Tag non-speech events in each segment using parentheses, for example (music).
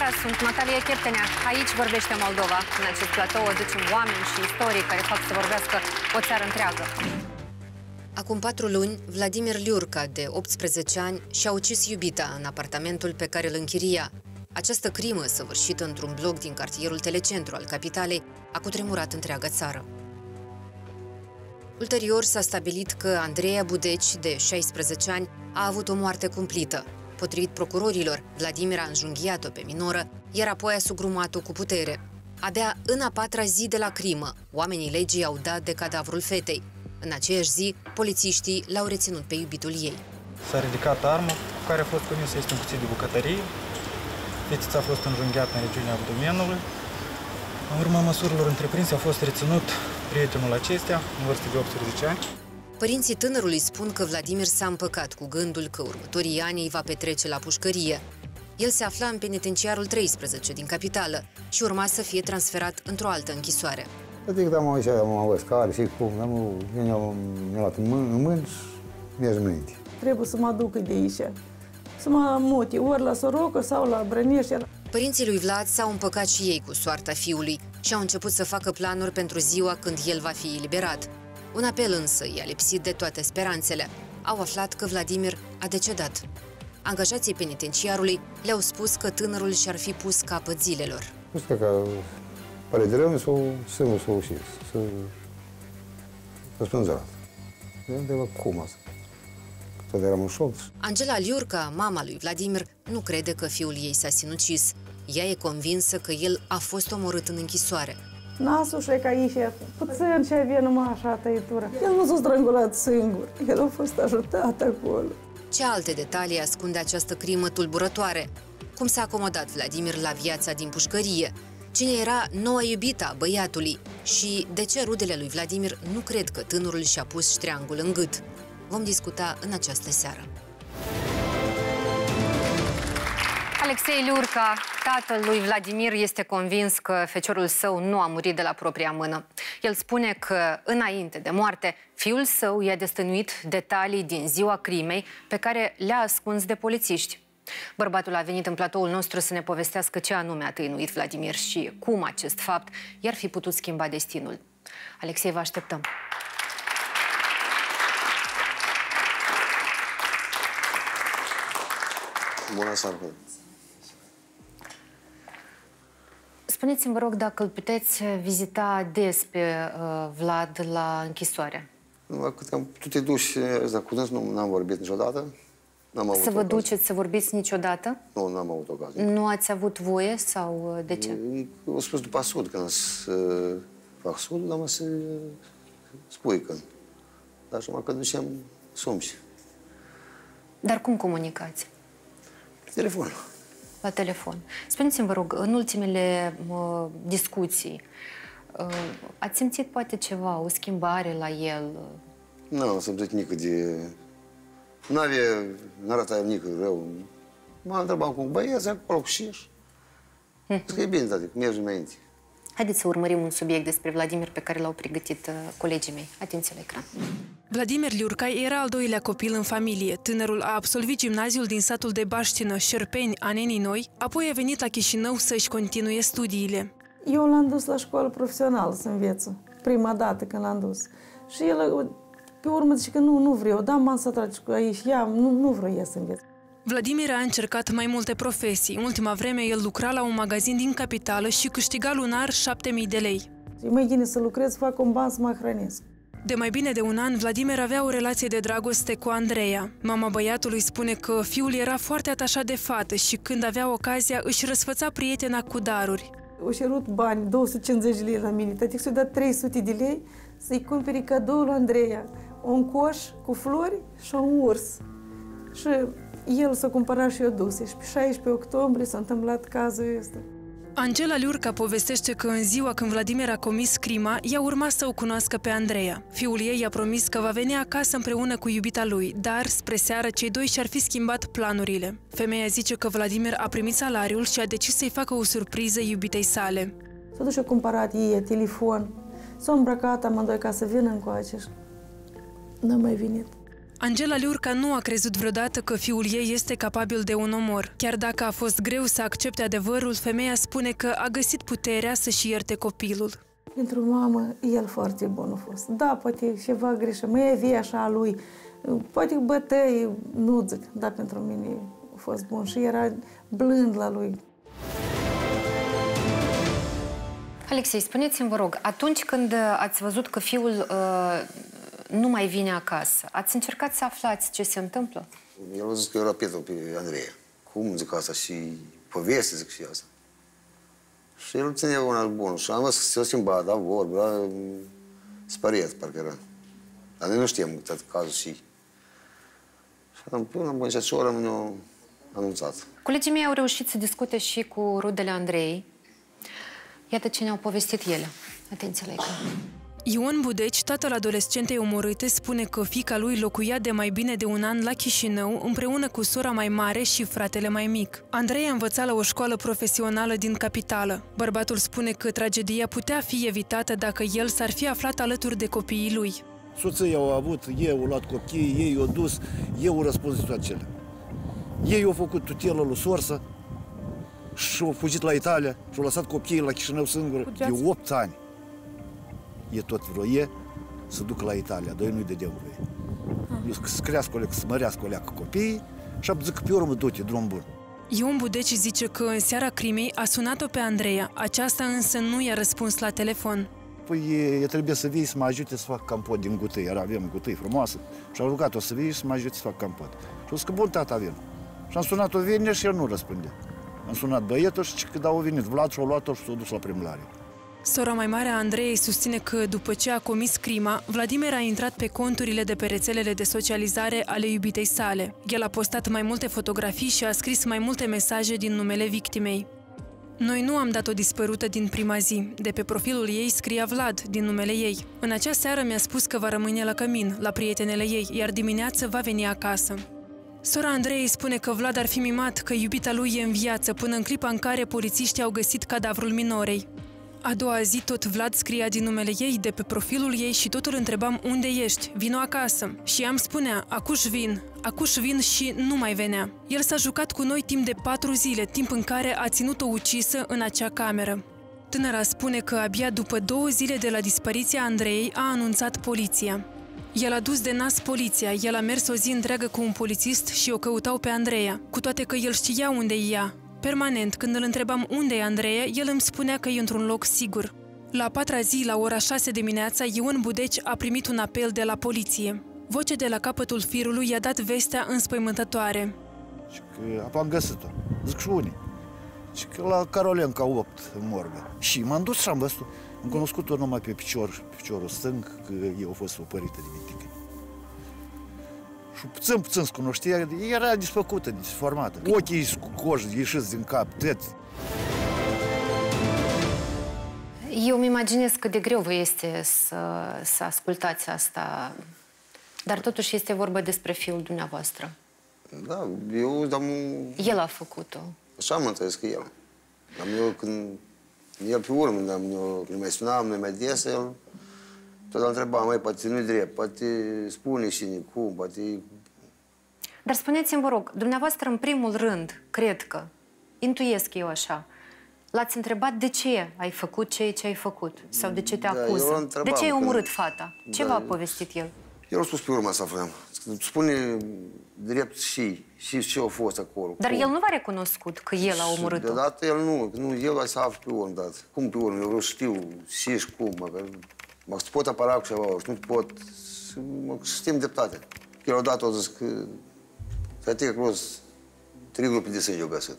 seara, sunt Natalia Chertenea. Aici vorbește Moldova. În acest platou aducem oameni și istorii care fac să vorbească o țară întreagă. Acum patru luni, Vladimir Liurca, de 18 ani, și-a ucis iubita în apartamentul pe care îl închiria. Această crimă, săvârșită într-un bloc din cartierul telecentru al capitalei, a cutremurat întreaga țară. Ulterior s-a stabilit că Andreea Budeci, de 16 ani, a avut o moarte cumplită. Potrivit procurorilor, Vladimir a înjunghiat-o pe minoră, iar apoi a sugrumat-o cu putere. Abia în a patra zi de la crimă, oamenii legii au dat de cadavrul fetei. În aceeași zi, polițiștii l-au reținut pe iubitul ei. S-a ridicat armă cu care a fost comis este un cuțit de bucătărie. Fetița a fost înjunghiată în regiunea abdomenului. În urma măsurilor întreprinse a fost reținut prietenul acestea, în vârstă de 18 ani. Părinții tânărului spun că Vladimir s-a împăcat cu gândul că următorii ani îi va petrece la pușcărie. El se afla în penitenciarul 13 din capitală și urma să fie transferat într-o altă închisoare. Adică da, mă așa, am avut care și cum, dar nu, eu mi-am luat în, mân, în mâini și merg înainte. Trebuie să mă duc de aici, să mă mute ori la Sorocă sau la Brănești. Părinții lui Vlad s-au împăcat și ei cu soarta fiului și au început să facă planuri pentru ziua când el va fi eliberat. Un apel însă i-a lipsit de toate speranțele. Au aflat că Vladimir a decedat. Angajații penitenciarului le-au spus că tânărul și-ar fi pus capăt zilelor. Nu știu că pare de rău sau să nu s-o ușit, să să spânzărat. De la cum asta? Tot eram în șoc. Angela Liurca, mama lui Vladimir, nu crede că fiul ei s-a sinucis. Ea e convinsă că el a fost omorât în închisoare. Nasul și ca aici, puțin ce avea numai așa tăitură. El nu s-a strangulat singur, el a fost ajutat acolo. Ce alte detalii ascunde această crimă tulburătoare? Cum s-a acomodat Vladimir la viața din pușcărie? Cine era noua iubită a băiatului? Și de ce rudele lui Vladimir nu cred că tânărul și-a pus ștreangul în gât? Vom discuta în această seară. Alexei Liurca, tatăl lui Vladimir, este convins că feciorul său nu a murit de la propria mână. El spune că, înainte de moarte, fiul său i-a destănuit detalii din ziua crimei pe care le-a ascuns de polițiști. Bărbatul a venit în platoul nostru să ne povestească ce anume a tăinuit Vladimir și cum acest fapt i-ar fi putut schimba destinul. Alexei, vă așteptăm! Bună seara! Spuneți-mi, vă rog, dacă îl puteți vizita des pe uh, Vlad la închisoare. Cât am, tu te duci, da, cu nu am vorbit niciodată. N-am avut Să vă ocazie. duceți să vorbiți niciodată? Nu, n-am avut ocazie. Nu ați avut voie sau uh, de ce? Au spus după sud, când să fac sud, dar mă să spui când. Dar și că ducem sumși. Dar cum comunicați? Pe telefon. La telefon. Spuneți-mi, vă rog, în ultimele uh, discuții, uh, ați simțit poate ceva, o schimbare la el? Nu am simțit nică de... N-avea, n-arăta nică rău. M-a întrebat cu băieți, acolo cu șeș. Zic că e bine, tati, că mergem înainte. Haideți să urmărim un subiect despre Vladimir pe care l-au pregătit uh, colegii mei. Atenție la ecran. Vladimir Liurcai era al doilea copil în familie. Tânărul a absolvit gimnaziul din satul de Baștină, Șerpeni, Anenii Noi, apoi a venit la Chișinău să-și continue studiile. Eu l-am dus la școală profesională să învețe, prima dată când l-am dus. Și el, pe urmă, zice că nu, nu vreau, da, m-am să tragi cu aici, ia, nu, nu vreau eu să înveț. Vladimir a încercat mai multe profesii. În ultima vreme, el lucra la un magazin din capitală și câștiga lunar 7000 de lei. E mai bine să lucrez, să fac un ban să mă hrănesc. De mai bine de un an, Vladimir avea o relație de dragoste cu Andreea. Mama băiatului spune că fiul era foarte atașat de fată și când avea ocazia își răsfăța prietena cu daruri. O cerut bani, 250 de lei la mine, tati și-a dat 300 de lei să-i cumperi cadou lui Andreea. Un coș cu flori și un urs. Și el s-a cumpărat și eu duse. Și pe 16 octombrie s-a întâmplat cazul ăsta. Angela Liurca povestește că în ziua când Vladimir a comis crima, ea urma să o cunoască pe Andreea. Fiul ei i-a promis că va veni acasă împreună cu iubita lui, dar spre seară cei doi și-ar fi schimbat planurile. Femeia zice că Vladimir a primit salariul și a decis să-i facă o surpriză iubitei sale. S-a dus și a cumpărat ei telefon. S-a îmbrăcat amândoi ca să vină încoace și n-a mai venit. Angela Liurca nu a crezut vreodată că fiul ei este capabil de un omor. Chiar dacă a fost greu să accepte adevărul, femeia spune că a găsit puterea să-și ierte copilul. Pentru mamă, el foarte bun a fost. Da, poate ceva greșit, mai avea așa a lui. Poate bătăi, nu zic, dar pentru mine a fost bun și era blând la lui. Alexei, spuneți-mi, vă rog, atunci când ați văzut că fiul uh, nu mai vine acasă, ați încercat să aflați ce se întâmplă? El a zis că eu rapid pe Andrei. Cum zic asta și poveste zic și asta. Și el ținea una bună și am văzut că se schimba, da, vorbe, da, spăriet, parcă era. Dar noi nu știam tot cazul și... Și am până am băncea și ora mi-a anunțat. Colegii mei au reușit să discute și cu rudele Andrei. Iată ce ne-au povestit ele. Atenție la ecran. Ion Budeci, tatăl adolescentei omorâte, spune că fica lui locuia de mai bine de un an la Chișinău împreună cu sora mai mare și fratele mai mic. Andrei a învățat la o școală profesională din capitală. Bărbatul spune că tragedia putea fi evitată dacă el s-ar fi aflat alături de copiii lui. Soția au avut, eu au luat copiii, ei au dus, eu au răspuns de toate cele. Ei au făcut tutelă lui sorsă și au fugit la Italia și au lăsat copiii la Chișinău singură de 8 ani. E tot vroie să ducă la Italia, dar eu nu-i dădeam voie. Eu să crească o leacă, să mărească o leacă copiii și am zic pe urmă du-te, drum bun. Ion Budeci zice că în seara crimei a sunat-o pe Andreea, aceasta însă nu i-a răspuns la telefon. Păi e, e trebuie să vii să mă ajute să fac campot din gutăi, era avem gutăi frumoasă și am rugat-o să vii să mă ajute să fac campot. Și a zis că bun, tata, vin. Și am sunat-o vineri și el nu răspunde. Am sunat băietul și că da, au venit Vlad și au luat-o și s-a dus la primlare. Sora mai mare a Andrei susține că după ce a comis crima, Vladimir a intrat pe conturile de pe rețelele de socializare ale iubitei sale. El a postat mai multe fotografii și a scris mai multe mesaje din numele victimei. Noi nu am dat-o dispărută din prima zi. De pe profilul ei scria Vlad, din numele ei. În acea seară mi-a spus că va rămâne la cămin, la prietenele ei, iar dimineață va veni acasă. Sora Andrei spune că Vlad ar fi mimat că iubita lui e în viață până în clipa în care polițiștii au găsit cadavrul minorei. A doua zi tot Vlad scria din numele ei de pe profilul ei și tot îl întrebam unde ești, vino acasă. Și ea îmi spunea, acuș vin, acuș vin și nu mai venea. El s-a jucat cu noi timp de patru zile, timp în care a ținut-o ucisă în acea cameră. Tânăra spune că abia după două zile de la dispariția Andrei a anunțat poliția. El a dus de nas poliția, el a mers o zi întreagă cu un polițist și o căutau pe Andreea, cu toate că el știa unde e ea, Permanent, când îl întrebam unde e Andreea, el îmi spunea că e într-un loc sigur. La a patra zi, la ora 6 dimineața, Ion Budeci a primit un apel de la poliție. Vocea de la capătul firului i-a dat vestea înspăimântătoare. Și că am găsit-o. Zic și unii. Și că la Carolenca 8, în morgă. Și m-am dus și am văzut Am cunoscut-o numai pe picior, pe piciorul stâng, că eu a fost opărită de mitică. Și puțin, puțin se cunoștea, era desfăcută, disformată. Ochii cu coș ieșiți din cap, tot. Eu îmi imaginez cât de greu vă este să, să ascultați asta, dar totuși este vorba despre fiul dumneavoastră. Da, eu, dar El a făcut-o. Așa mă înțeles că el. Dar eu când... El pe urmă, dar eu nu mai sunam, nu mai des, el tot întrebam, mai poate nu-i drept, poate spune și cum, poate... Dar spuneți-mi, vă rog, dumneavoastră, în primul rând, cred că, intuiesc eu așa, l-ați întrebat de ce ai făcut ceea ce ai făcut? Sau de ce te Da, acuză? eu de ce ai când- omorât fata? Ce Da, v-a eu- povestit el? El a spus pe urmă să aflăm. Spune drept și, și ce a fost acolo. Dar cum. el nu v-a recunoscut că el a Și omorât-o. Deodată el nu, nu el a să afle pe urmă, dat. Cum pe urmă? Eu vreau să știu și și cum, mă, că mă să pot apăra cu ceva, și nu pot, să, mă, să știm dreptate. El odată a zis că să te clos, trei grupe de sânge au găsit.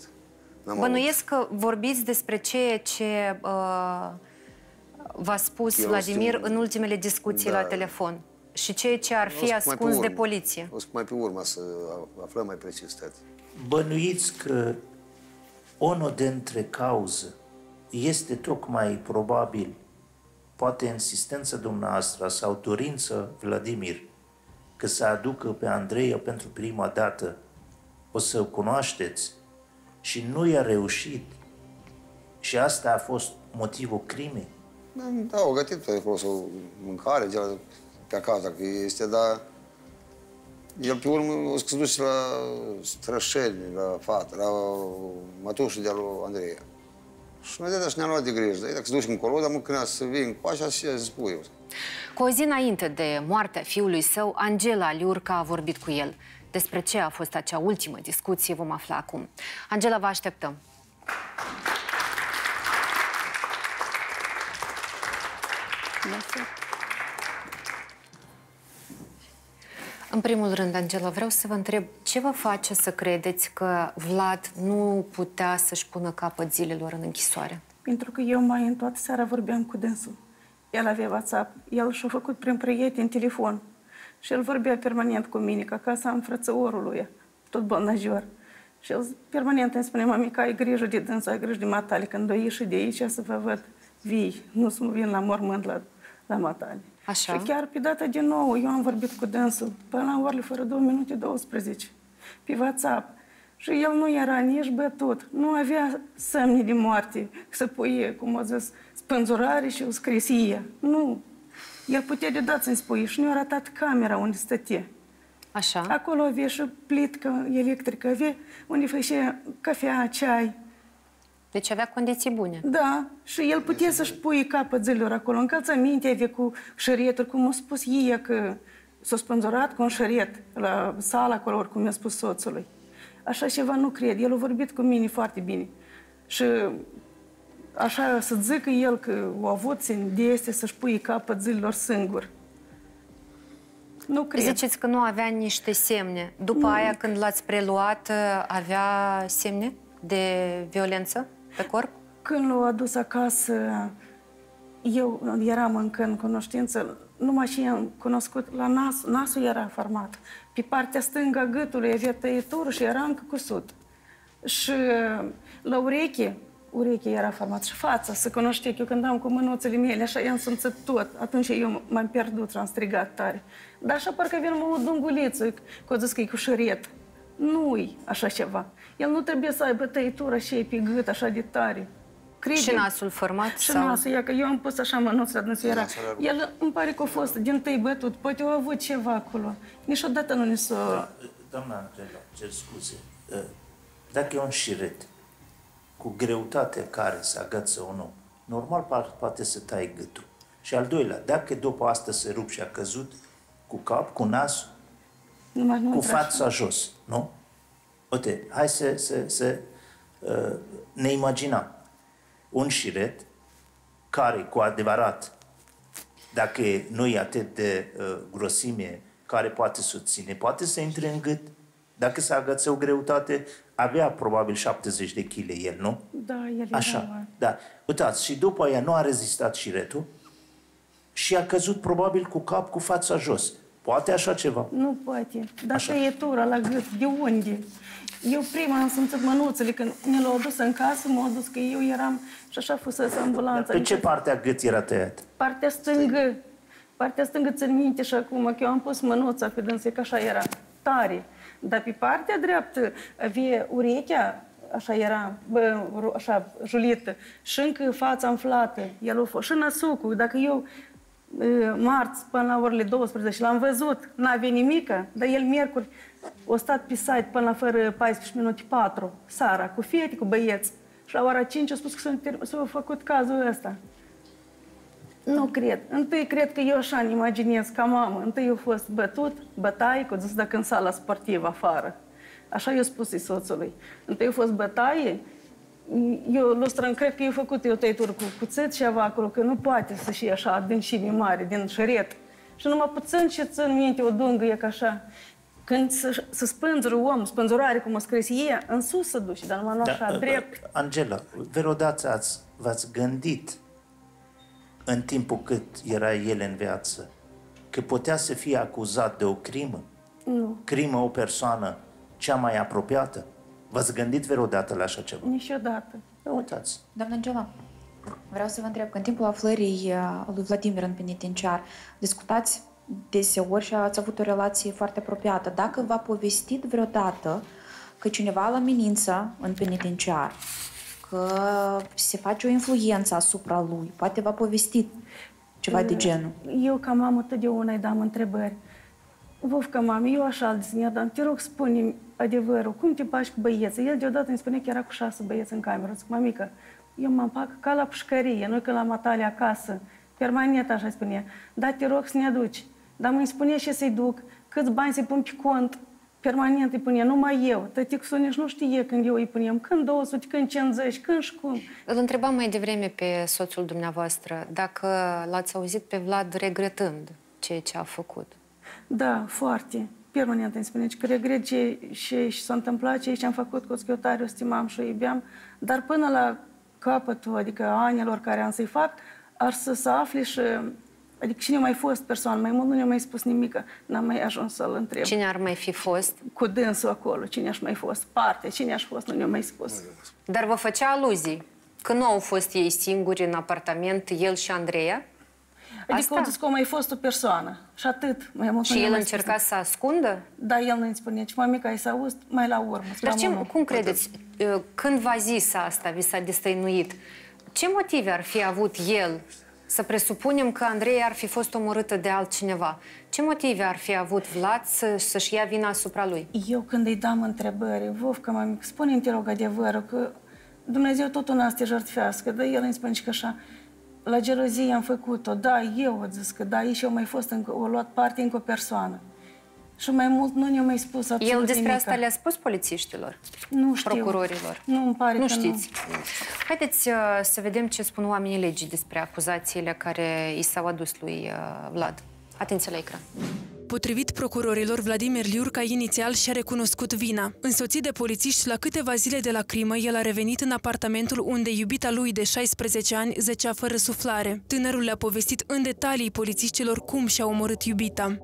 N-am avut. Bănuiesc că vorbiți despre ceea ce uh, v-a spus Eu Vladimir știu. în ultimele discuții Da. la telefon și ceea ce ar O fi să mai pe ascuns de urmă. poliție. O să mai pe urmă să aflăm mai precis toate. Bănuiți că unul dintre cauze este tocmai probabil poate insistența dumneavoastră sau dorință Vladimir că să aducă pe Andreea pentru prima dată o să o cunoașteți și nu i-a reușit și asta a fost motivul crimei. Da, au gătit pe acolo sau mâncare, de la- pe acasă, dacă este, dar El pe urmă o să duce la strășeni, la fată, la mătușul de lui Andreea. Și noi de și ne-am luat de grijă. Dacă se duce încolo, dar mă când să vin cu așa și să spui eu. Cu o zi înainte de moartea fiului său, Angela Liurca a vorbit cu el. Despre ce a fost acea ultimă discuție vom afla acum. Angela, vă așteptăm. În primul rând, Angela, vreau să vă întreb ce vă face să credeți că Vlad nu putea să-și pună capăt zilelor în închisoare? Pentru că eu mai în toată seara vorbeam cu dânsul. El avea WhatsApp. El și-a făcut prin prieteni telefon. Și el vorbea permanent cu mine, că acasă am frățăorul lui, tot bolnajor. Și el permanent îmi spune, mami, că ai grijă de dânsul, ai grijă de matale. Când o ieși de aici să vă văd vii, nu să mă vin la mormânt la, la matale. Așa. Și chiar pe data de nouă, eu am vorbit cu dânsul, până la orele fără 2 minute 12, pe WhatsApp. Și el nu era nici bătut, nu avea semne de moarte, să pui, cum a zis, spânzurare și o scrisie. Nu. El putea de dat să-mi spui și nu a arătat camera unde stătea. Așa. Acolo avea și plitcă electrică, avea unde făcea cafea, ceai. Deci avea condiții bune. Da, și el putea să-și pui capăt zilelor acolo. Încălțăminte avea cu șărieturi, cum a spus ei că s-a spânzurat cu un șăriet la sala acolo, oricum mi-a spus soțului. Așa ceva nu cred. El a vorbit cu mine foarte bine. Și așa să zică el că a avut de este să-și pui capăt zilelor singur. Nu cred. Ziceți că nu avea niște semne. După Nu. aia, când l-ați preluat, avea semne de violență pe corp? Când l-au adus acasă, eu eram încă în cunoștință, numai și am cunoscut, la nas, nasul era format. Pe partea stângă a gâtului avea tăietură și era încă cusut. Și la ureche, ureche era format și fața, să cunoște eu când am cu mânuțele mele, așa i-am simțit tot. Atunci eu m-am pierdut și am strigat tare. Dar așa parcă vine mă o dunguliță, că o zis că e cu șăret. Nu-i așa ceva. El nu trebuie să aibă tăietură și pe gât așa de tare. Crede. Și nasul format? Și sau... nasul, ia că eu am pus așa mănuț la dânsul, era. El îmi pare că a fost din tăi bătut, poate au avut ceva acolo. Niciodată nu ne s-a... Doamna Angela, cer scuze. Dacă e un șiret cu greutatea care se agăță un om, normal par- poate să tai gâtul. Și al doilea, dacă după asta se rup și a căzut cu cap, cu nas, Numai nu cu intra fața jos, nu? Uite, hai să, să, să uh, ne imaginăm un șiret care cu adevărat, dacă nu e atât de uh, grosime care poate susține, poate să intre în gât, dacă se agăță o greutate, avea probabil 70 de kg el, nu? Da, el era... Așa, da. Uitați, și după aia nu a rezistat șiretul și a căzut probabil cu cap, cu fața jos. Poate așa ceva? Nu poate. Dar Așa. tăietura la gât, de unde? Eu prima am simțit mănuțele când ne l-au adus în casă, m-au adus că eu eram și așa fusese ambulanța. Pe ce parte a gât era tăiat? Partea stângă. Partea stângă țin minte și acum că eu am pus mânuța pe dânsă, că așa era, tare. Dar pe partea dreaptă avea urechea, așa era, bă, ro- așa, julită, și încă fața înflată. El a fost și năsucul. Dacă eu e, marți până la orele 12 l-am văzut, n-avea nimică, dar el miercuri a stat pe site până la fără 14 minute 4, seara, cu fete, cu băieți. Și la ora 5 a spus că s-a, ter- s-a făcut cazul ăsta. Nu cred. Întâi cred că eu așa îmi imaginez ca mamă. Întâi eu fost bătut, bătaie, că dus dacă în sala sportivă afară. Așa eu spus soțului. Întâi eu fost bătaie, eu lustrăm, cred că eu făcut eu tăitură cu cuțet și avea acolo, că nu poate să fie așa adâncime mare, din șăret. Și numai puțin ce țin minte o dungă, e ca așa. Când se, se spânzură om, spânzurare, cum a scris ei, în sus se duce, dar numai nu așa, uh, drept. Angela, vreodată ați, v-ați gândit în timpul cât era el în viață că putea să fie acuzat de o crimă? Nu, Crimă o persoană cea mai apropiată? V-ați gândit vreodată la așa ceva? niciodată. Uitați, Doamna Angela, vreau să vă întreb, că în timpul aflării uh, lui Vladimir în penitenciar, discutați deseori și ați avut o relație foarte apropiată. Dacă v-a povestit vreodată că cineva îl amenință în penitenciar, că se face o influență asupra lui, poate v-a povestit ceva de genul. Eu, ca mamă, totdeauna îi dam întrebări. Vovca, mami, eu așa îl ținea, dar te rog, spune adevărul, cum te bași cu băieții? El deodată îmi spune că era cu șase băieți în cameră. Zic, mamică, eu mă împac ca la pușcărie, noi că la matale acasă, permanent așa spunea. Dar te rog să ne aduci. Dar mă spune și să-i duc, câți bani se pun pe cont, permanent îi punea, numai eu. Tăticul nici nu știe când eu îi punem, când 200, când 50, când și cum. Îl întrebam mai devreme pe soțul dumneavoastră dacă l-ați auzit pe Vlad regretând ceea ce a făcut. Da, foarte. Permanent îmi spune că regret ce și, și s-a întâmplat, ce și am făcut cu schiotariu, stimam și o iubeam, dar până la capătul, adică anilor care am să-i fac, ar să se afle și Adică cine a mai fost persoană, mai mult nu ne-a mai spus nimic, n-am mai ajuns să-l întreb. Cine ar mai fi fost? Cu dânsul acolo, cine aș mai fost, parte, cine aș fost, nu ne-a mai spus. Dar vă făcea aluzii că nu au fost ei singuri în apartament, el și Andreea? Adică Asta? că a mai fost o persoană și atât. Mai mult și el încerca să ascundă? Da, el nu-i spune, ce mamica ai să auzi mai la urmă. Dar ce, cum credeți, uh, când v-a zis asta, vi s-a destăinuit, ce motive ar fi avut el să presupunem că Andrei ar fi fost omorâtă de altcineva. Ce motive ar fi avut Vlad să, să-și ia vina asupra lui? Eu când îi dam întrebări, Vovca, mami, spune-mi, te rog, adevărul, că Dumnezeu totul n-a să te jertfească, dar el îmi spune că așa, la gelozie am făcut-o, da, eu o zis că da, și eu mai fost, încă, o luat parte încă o persoană. Și mai mult nu ne-a mai spus absolut El despre nimica. asta le-a spus polițiștilor? Nu știu. Procurorilor? Nu, îmi pare nu că știți. nu. Haideți uh, să vedem ce spun oamenii legii despre acuzațiile care i s-au adus lui uh, Vlad. Atenție la ecran. Potrivit procurorilor, Vladimir Liurca inițial și-a recunoscut vina. Însoțit de polițiști, la câteva zile de la crimă, el a revenit în apartamentul unde iubita lui de 16 ani zăcea fără suflare. Tânărul le-a povestit în detalii polițiștilor cum și-a omorât iubita.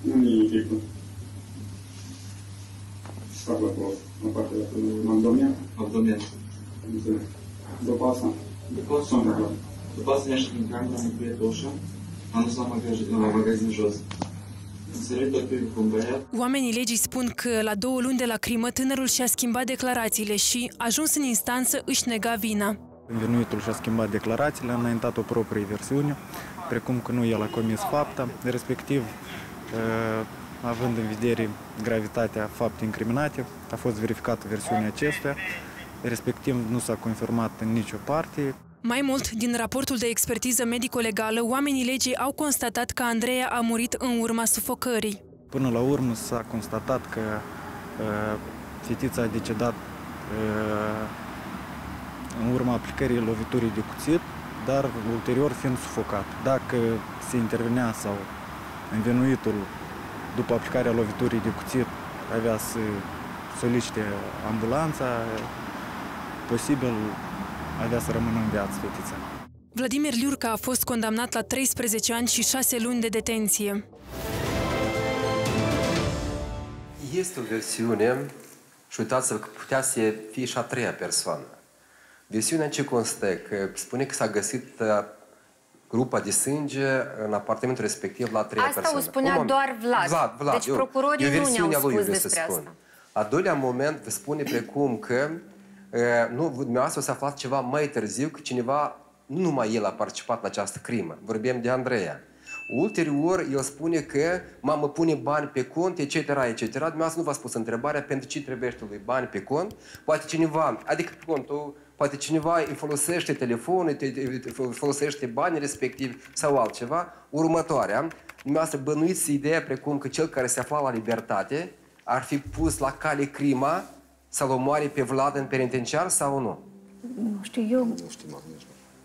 Nu mi frică. Ce fac acolo, în partea de acolo, în abdomen? Abdomen. Înțeleg. După asta? După asta, după asta ne-aș în camera, am încuiet ușa, am dus la magazin, la magazin jos. Oamenii legii spun că la două luni de la crimă tânărul și-a schimbat declarațiile și, ajuns în instanță, își nega vina. Învinuitul și-a schimbat declarațiile, a înaintat o proprie versiune, precum că nu el a comis fapta, respectiv Uh, având în vedere gravitatea faptei incriminate, a fost verificată versiunea acestuia, respectiv nu s-a confirmat în nicio parte. Mai mult, din raportul de expertiză medico-legală, oamenii legii au constatat că Andreea a murit în urma sufocării. Până la urmă s-a constatat că uh, fetița a decedat uh, în urma aplicării loviturii de cuțit, dar ulterior fiind sufocat. Dacă se intervenea sau învinuitul, după aplicarea loviturii de cuțit, avea să solicite ambulanța, posibil avea să rămână în viață fetița. Vladimir Liurca a fost condamnat la 13 ani și 6 luni de detenție. Este o versiune și uitați-vă că putea să fie și a treia persoană. Versiunea în ce constă? Că spune că s-a găsit grupa de sânge în apartamentul respectiv la trei asta persoane. Asta o spunea Om, doar Vlad. Vlad, Vlad. Deci eu, procurorii nu ne-au spus despre asta. A doilea moment vă spune precum că nu, dumneavoastră o să aflați ceva mai târziu că cineva, nu numai el a participat la această crimă. Vorbim de Andreea. Ulterior, el spune că mamă pune bani pe cont, etc., etc. Dumneavoastră nu v-a spus întrebarea pentru ce trebuie lui bani pe cont. Poate cineva, adică pe contul poate cineva îi folosește telefonul, îi folosește banii respectiv sau altceva, următoarea, dumneavoastră bănuiți ideea precum că cel care se afla la libertate ar fi pus la cale crima să-l omoare pe Vlad în penitenciar sau nu? Nu știu, eu... Nu știu,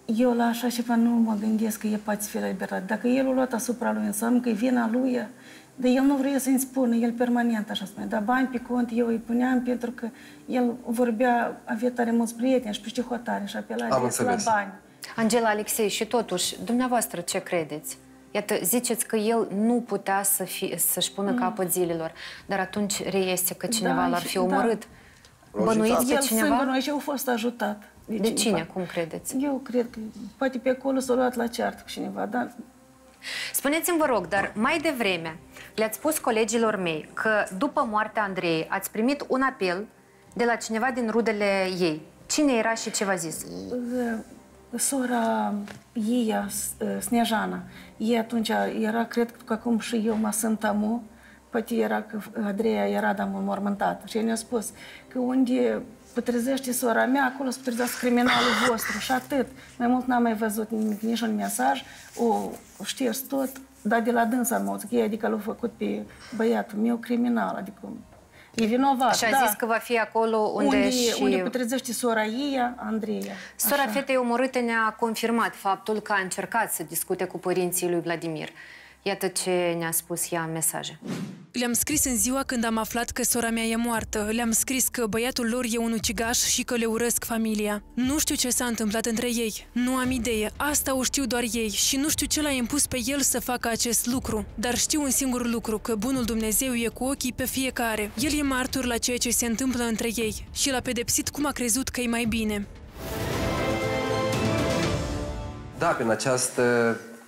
eu la așa ceva nu mă gândesc că e poate fi la libertate. Dacă el a luat asupra lui, înseamnă că e vina lui, dar el nu vrea să-mi spună, el permanent așa spune. Dar bani pe cont eu îi puneam pentru că el vorbea, avea tare mulți prieteni și pe hotare și apela la bani. Angela Alexei, și totuși, dumneavoastră ce credeți? Iată, ziceți că el nu putea să fi, să-și pună mm. capăt zilelor, dar atunci reiese că cineva da, l-ar fi omorât. Da. Bănuiți că cineva? El singur și au fost ajutat. De, de cine, cum credeți? Eu cred că poate pe acolo s-a luat la ceartă cu cineva, dar Spuneți-mi, vă rog, dar mai devreme le-ați spus colegilor mei că după moartea Andrei ați primit un apel de la cineva din rudele ei. Cine era și ce v-a zis? sora ei, Sneajana, ei atunci era, cred că acum și eu mă sunt amu, poate era că Andreea era da mormântată. Și el ne-a spus că unde pătrezește sora mea, acolo se pătrezească criminalul vostru și atât. Mai mult n-am mai văzut nimic, nici un mesaj, o șters tot, dar de la dânsa am auzit că ei, adică l-a făcut pe băiatul meu criminal, adică E vinovat, Și a da. zis că va fi acolo unde, unde, și... unde pătrezește sora ei, Andreea. Sora Așa. fetei omorâte ne-a confirmat faptul că a încercat să discute cu părinții lui Vladimir. Iată ce ne-a spus ea în mesaje. Le-am scris în ziua când am aflat că sora mea e moartă. Le-am scris că băiatul lor e un ucigaș și că le urăsc familia. Nu știu ce s-a întâmplat între ei. Nu am idee. Asta o știu doar ei și nu știu ce l-a impus pe el să facă acest lucru. Dar știu un singur lucru, că bunul Dumnezeu e cu ochii pe fiecare. El e martor la ceea ce se întâmplă între ei și l-a pedepsit cum a crezut că e mai bine. Da, prin acest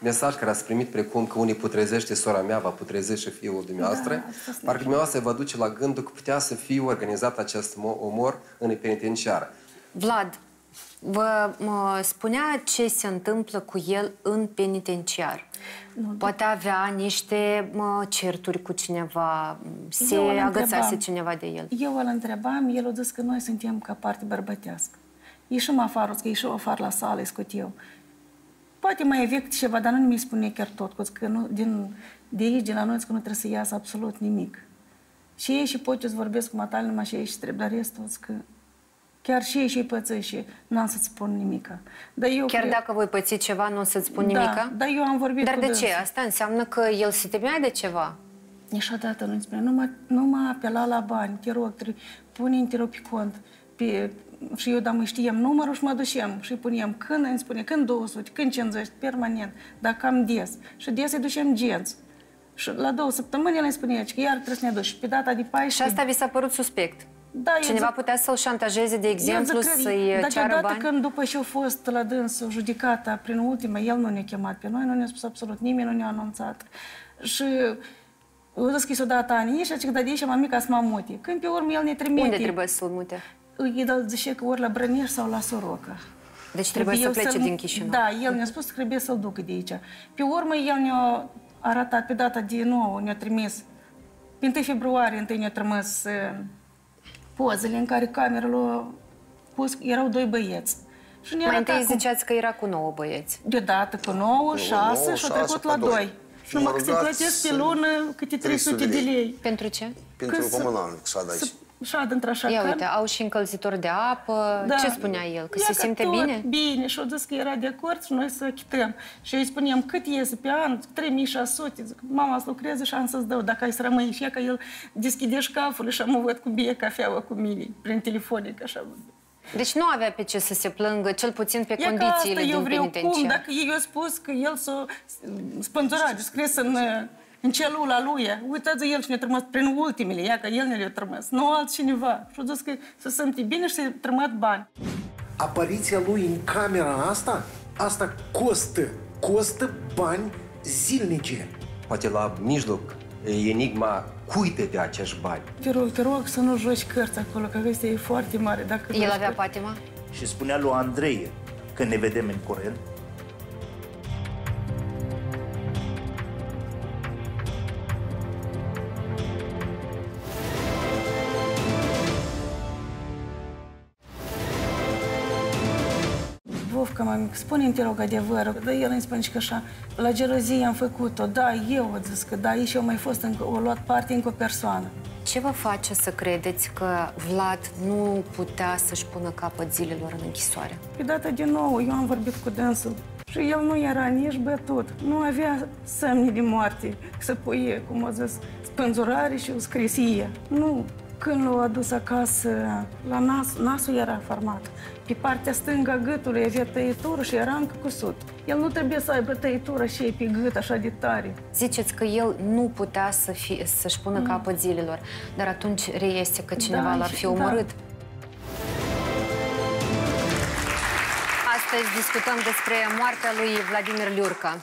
mesaj care ați primit, precum că unii putrezește sora mea, va putreze și fiul dumneavoastră, Da, asta parcă dumneavoastră vă duce la gândul că putea să fie organizat acest mo- omor în penitenciar. Vlad, vă mă, spunea ce se întâmplă cu el în penitenciar. Poate avea niște mă, certuri cu cineva, se Eu îl agățase întrebam. cineva de el. Eu îl întrebam, el a zis că noi suntem ca parte bărbătească. Ieșim afară, că ieșim afară la sală, îi scot eu. Poate mai vechi ceva, dar nu mi spune chiar tot, că nu, din, de aici, din la noi, că nu trebuie să iasă absolut nimic. Și ei și pot să vorbesc cu matale, numai și ei și trebuie, dar restul, că chiar și ei și ei păță și n-am să-ți spun nimica. Dar eu Chiar cred- dacă voi păți ceva, nu o să-ți spun Da, nimica? dar eu am vorbit Dar cu de dânsul. ce? Asta înseamnă că el se temea de ceva. Niciodată nu-mi spune, nu mă, nu mă apela la bani, te rog, te, pune te rog pe cont. Pe, și eu, dar mă știam numărul și mă duceam și puneam când, îmi spune, când 200, când 50, permanent, dar cam des. Și des îi duceam genți. Și la două săptămâni el îmi spunea că iar trebuie să ne duci. Și pe data de 14... Și asta vi s-a părut suspect? Da, eu Cineva zic- putea să-l șantajeze, de eu exemplu, zic că- să-i dar ceară deodată bani? când după ce a fost la dânsul judecata prin ultima, el nu ne-a chemat pe noi, nu ne-a spus absolut nimeni, nu ne-a anunțat. Și eu zis că și s-a dat ani și că da de aici mamica să mă mute. Când pe urmă el ne trimite. Unde trebuie să-l mute? Îi dă, zice că ori la Brăneș sau la Soroca. Deci trebuie să eu plece să-l- din Chișinău. Da, el ne-a spus că trebuie să-l ducă de aici. Pe urmă, el ne-a arătat pe data de 9, ne-a trimis. Pe 1 februarie, întâi ne-a trimis uh, pozele în care camera l-a pus, erau doi băieți. Și ne Mai întâi arăta cum- ziceați că era cu nouă băieți. Deodată cu 9, 6 nouă, și a șase, trecut pe la doi. 2. Și numai că se Mă plătesc pe rugați lună câte 300 de lei. Pentru ce? Pentru Că să- comunal, să dai. Să șadă într-așa Ia cam. uite, au și încălzitor de apă. Ce spunea el? Că Ia se că simte tot bine? Bine, și-a zis că era de acord și noi să chităm. Și eu îi spuneam, cât iese pe an? 3600. Zic, mama, să lucreze și am să-ți dau. Dacă ai să rămâi și ea, că el deschide șcaful și am văd cu bie cafeaua cu mine, prin telefonic, așa. Deci nu avea pe ce să se plângă, cel puțin pe Ia că condițiile asta eu din vreau cum, penitenciar. dacă ei au spus că el s-a spânzurat, scris în, în celula lui. Uitați el și ne-a trimis prin ultimele, ia că el ne le-a trimis, nu altcineva. Și a zis că să se simte bine și să-i trimit bani. apariția lui în camera asta, asta costă, costă bani zilnice. Poate la mijloc e enigma cui de pe acești bani. Te rog, te rog să nu joci cărți acolo, că vestea e foarte mare. Dacă El joci avea cărți. patima? Și spunea lui Andrei, când ne vedem în curent, spune-mi, te rog, adevărul. Dar el îmi spune și că așa, la gelozie am făcut-o. Da, eu a zis că da, aici eu mai fost, încă, o luat parte încă o persoană. Ce vă face să credeți că Vlad nu putea să-și pună capăt zilelor în închisoare? Pe data de nou, eu am vorbit cu dânsul și el nu era nici bătut, nu avea semne de moarte, să pui, cum a zis, spânzurare și o scrisie. Nu. Când l-au adus acasă, la nas, nasul era format. Pe partea stângă a gâtului avea tăietură și era încă cusut. El nu trebuie să aibă tăietură și pe gât așa de tare. Ziceți că el nu putea să fie, să-și pună Mm. capăt zilelor, dar atunci reiese că cineva Da, l-ar și- fi da. omorât. Astăzi discutăm despre moartea lui Vladimir Liurca,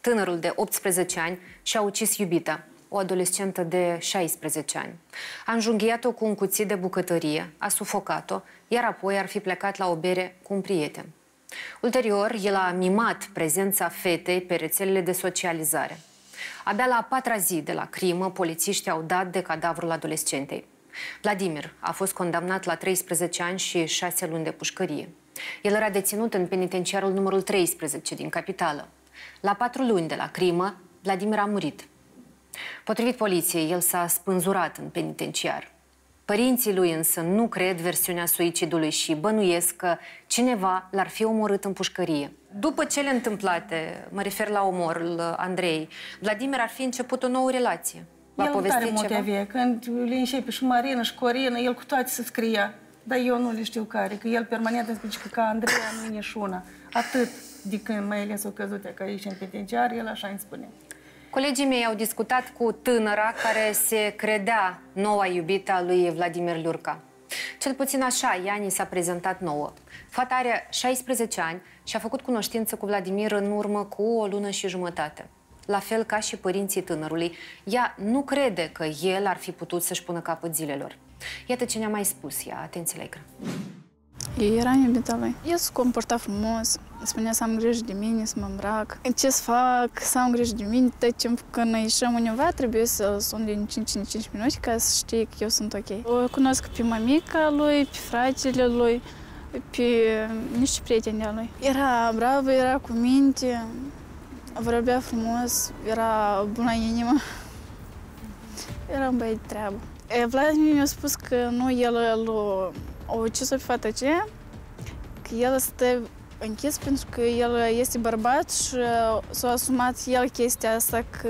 tânărul de 18 ani și-a ucis iubita, o adolescentă de 16 ani. A înjunghiat-o cu un cuțit de bucătărie, a sufocat-o, iar apoi ar fi plecat la o bere cu un prieten. Ulterior, el a mimat prezența fetei pe rețelele de socializare. Abia la a patra zi de la crimă, polițiștii au dat de cadavrul adolescentei. Vladimir a fost condamnat la 13 ani și 6 luni de pușcărie. El era deținut în penitenciarul numărul 13 din capitală. La patru luni de la crimă, Vladimir a murit. Potrivit poliției, el s-a spânzurat în penitenciar. Părinții lui însă nu cred versiunea suicidului și bănuiesc că cineva l-ar fi omorât în pușcărie. După cele întâmplate, mă refer la omorul Andrei, Vladimir ar fi început o nouă relație. Va el povesti tare ceva? avea. Când le începe și Marina și Corina, el cu toate se scria. Dar eu nu le știu care, că el permanent îmi zice că ca Andreea nu e și una. Atât de când mai ales o căzut că aici în penitenciar, el așa îmi spune. Colegii mei au discutat cu tânăra care se credea noua iubită a lui Vladimir Liurca. Cel puțin așa, Iani s-a prezentat nouă. Fata are 16 ani și a făcut cunoștință cu Vladimir în urmă cu o lună și jumătate. La fel ca și părinții tânărului, ea nu crede că el ar fi putut să-și pună capăt zilelor. Iată ce ne-a mai spus ea. Atenție la ecran. Eu eram iubita lui. El se comporta frumos, spunea să am grijă de mine, să mă îmbrac. Ce să fac, să am grijă de mine, tot timpul când ieșim undeva trebuie să sun din 5 în 5 minute ca să știe că eu sunt ok. O cunosc pe mamica lui, pe fratele lui, pe niște prieteni de lui. Era bravă, era cu minte, vorbea frumos, era bună inimă. (laughs) Era un băiat de treabă. Vladimir mi-a spus că nu el l-a ucis pe fata aceea, că el stă închis pentru că el este bărbat și s-a asumat el chestia asta că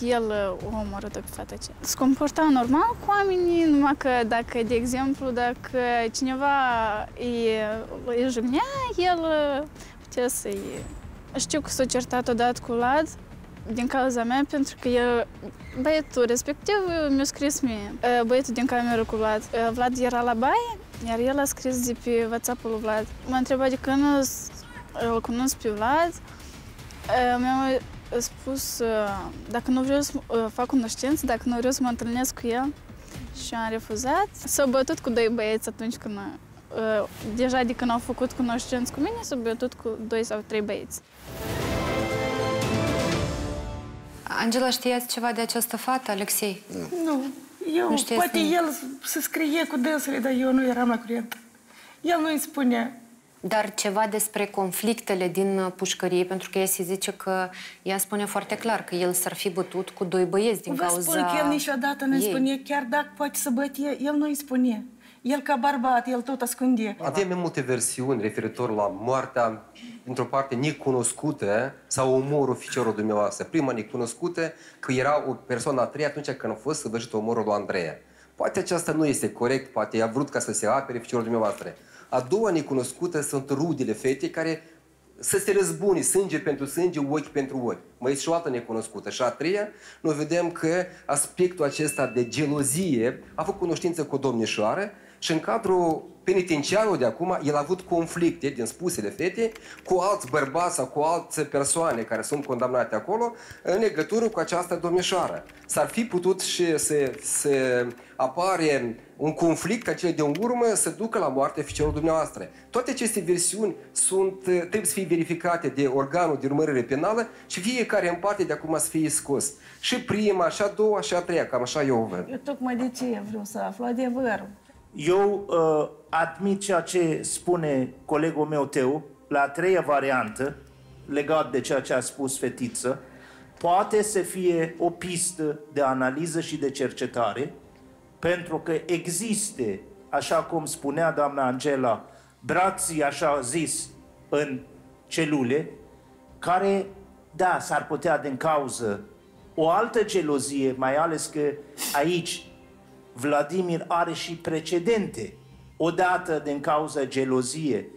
el o omorât pe fata aceea. Se comporta normal cu oamenii, numai că dacă, de exemplu, dacă cineva îi, îi jignea, el putea să-i... Știu că s-a certat odată cu Vlad, din cauza mea, pentru că eu, băietul respectiv mi-a scris mie, băietul din cameră cu Vlad. Vlad era la baie, iar el a scris de pe WhatsApp-ul lui Vlad. M-a întrebat de când îl cunosc pe Vlad. Mi-a spus dacă nu vreau să fac cunoștință, dacă nu vreau să mă întâlnesc cu el. Și am refuzat. S-a bătut cu doi băieți atunci când... Deja de când au făcut cunoștință cu mine, s-a bătut cu doi sau trei băieți. Angela, știați ceva de această fată, Alexei? Nu. Nu. Eu, nu poate el să scrie cu dânsele, dar eu nu eram la curent. El nu îi spunea. Dar ceva despre conflictele din pușcărie, pentru că ea se zice că ea spune foarte clar că el s-ar fi bătut cu doi băieți din Vă cauza spun că el niciodată nu îi spune, chiar dacă poate să bătie, el nu îi spune. El ca bărbat, el tot ascunde. Avem mai multe versiuni referitor la moartea, într-o parte necunoscută sau omorul oficerul dumneavoastră. Prima necunoscută, că era o persoană a treia atunci când a fost săvârșit omorul lui Andreea. Poate aceasta nu este corect, poate a vrut ca să se apere oficerul dumneavoastră. A doua necunoscută sunt rudele fetei care să se răzbuni sânge pentru sânge, ochi pentru ochi. Mai este și o altă necunoscută. Și a treia, noi vedem că aspectul acesta de gelozie a făcut cunoștință cu o domnișoară și în cadrul penitenciarului de acum, el a avut conflicte din spusele fete cu alți bărbați sau cu alte persoane care sunt condamnate acolo în legătură cu această domnișoară. S-ar fi putut și să, să apare un conflict ca cele de în urmă să ducă la moarte oficerul dumneavoastră. Toate aceste versiuni sunt, trebuie să fie verificate de organul de urmărire penală și fiecare în parte de acum să fie scos. Și prima, și a doua, și a treia, cam așa eu o văd. Eu tocmai de ce vreau să aflu adevărul. Eu uh, admit ceea ce spune colegul meu Teu, la a treia variantă, legat de ceea ce a spus fetiță, poate să fie o pistă de analiză și de cercetare, pentru că există, așa cum spunea doamna Angela, brații, așa zis, în celule, care, da, s-ar putea din cauză o altă gelozie, mai ales că aici Vladimir are și precedente. Odată, din cauza gelozie,